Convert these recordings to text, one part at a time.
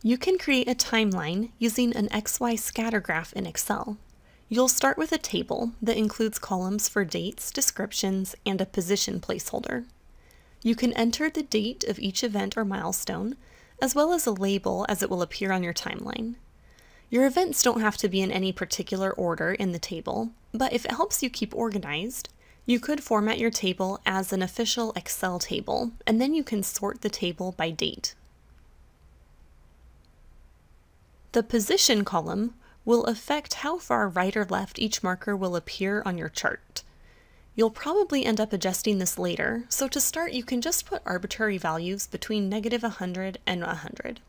You can create a timeline using an XY scatter graph in Excel. You'll start with a table that includes columns for dates, descriptions, and a position placeholder. You can enter the date of each event or milestone, as well as a label as it will appear on your timeline. Your events don't have to be in any particular order in the table, but if it helps you keep organized, you could format your table as an official Excel table, and then you can sort the table by date. The position column will affect how far right or left each marker will appear on your chart. You'll probably end up adjusting this later, so to start you can just put arbitrary values between negative 100 and 100.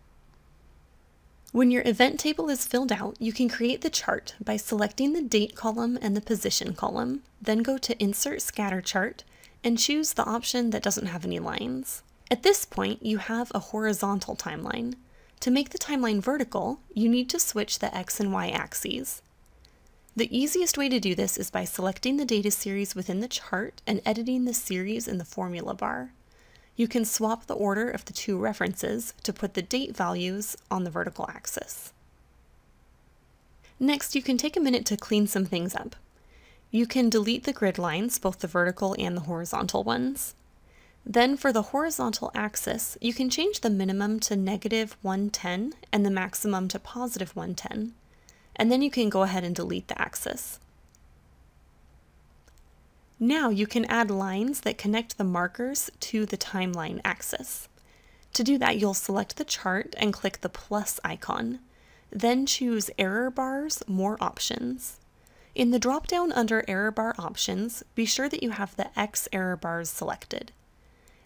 When your event table is filled out, you can create the chart by selecting the date column and the position column, then go to Insert Scatter Chart and choose the option that doesn't have any lines. At this point, you have a horizontal timeline. To make the timeline vertical, you need to switch the X and Y axes. The easiest way to do this is by selecting the data series within the chart and editing the series in the formula bar. You can swap the order of the two references to put the date values on the vertical axis. Next, you can take a minute to clean some things up. You can delete the grid lines, both the vertical and the horizontal ones. Then for the horizontal axis, you can change the minimum to negative 110 and the maximum to positive 110. And then you can go ahead and delete the axis. Now you can add lines that connect the markers to the timeline axis. To do that, you'll select the chart and click the plus icon. Then choose Error Bars, More Options. In the drop-down under Error Bar Options, be sure that you have the X error bars selected.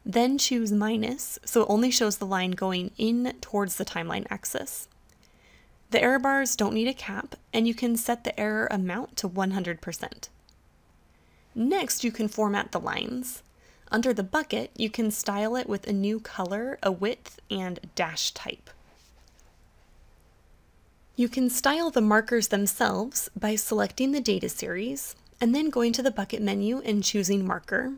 Then choose minus, so it only shows the line going in towards the timeline axis. The error bars don't need a cap, and you can set the error amount to 100%. Next, you can format the lines. Under the bucket, you can style it with a new color, a width, and dash type. You can style the markers themselves by selecting the data series, and then going to the bucket menu and choosing marker.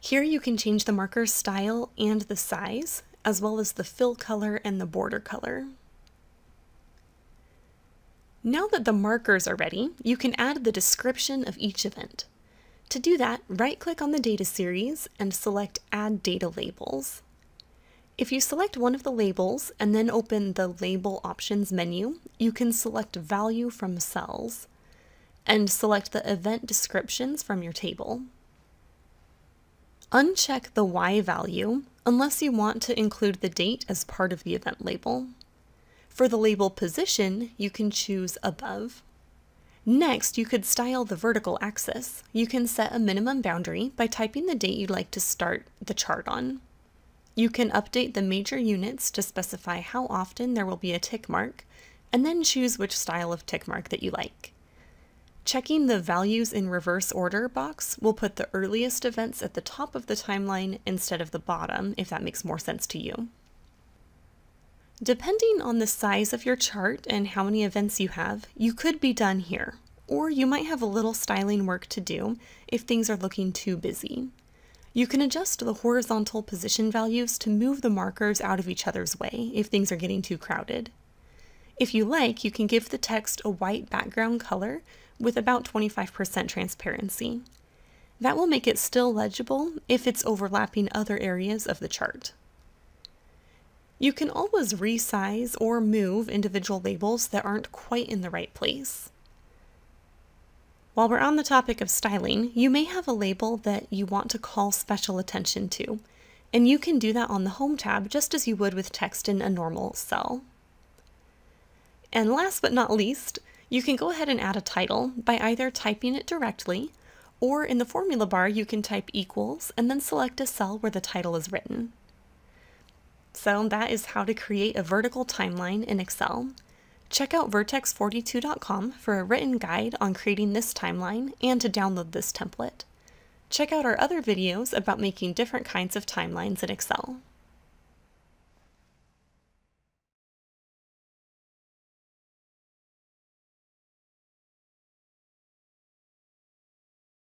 Here you can change the marker style and the size, as well as the fill color and the border color. Now that the markers are ready, you can add the description of each event. To do that, right-click on the data series and select Add Data Labels. If you select one of the labels and then open the Label Options menu, you can select Value from Cells and select the event descriptions from your table. Uncheck the Y value unless you want to include the date as part of the event label. For the label position, you can choose above. Next, you could style the vertical axis. You can set a minimum boundary by typing the date you'd like to start the chart on. You can update the major units to specify how often there will be a tick mark, and then choose which style of tick mark that you like. Checking the Values in Reverse Order box will put the earliest events at the top of the timeline instead of the bottom, if that makes more sense to you. Depending on the size of your chart and how many events you have, you could be done here, or you might have a little styling work to do if things are looking too busy. You can adjust the horizontal position values to move the markers out of each other's way if things are getting too crowded. If you like, you can give the text a white background color with about 25% transparency. That will make it still legible if it's overlapping other areas of the chart. You can always resize or move individual labels that aren't quite in the right place. While we're on the topic of styling, you may have a label that you want to call special attention to, and you can do that on the Home tab just as you would with text in a normal cell. And last but not least, you can go ahead and add a title by either typing it directly, or in the formula bar you can type equals and then select a cell where the title is written. So that is how to create a vertical timeline in Excel. Check out vertex42.com for a written guide on creating this timeline and to download this template. Check out our other videos about making different kinds of timelines in Excel.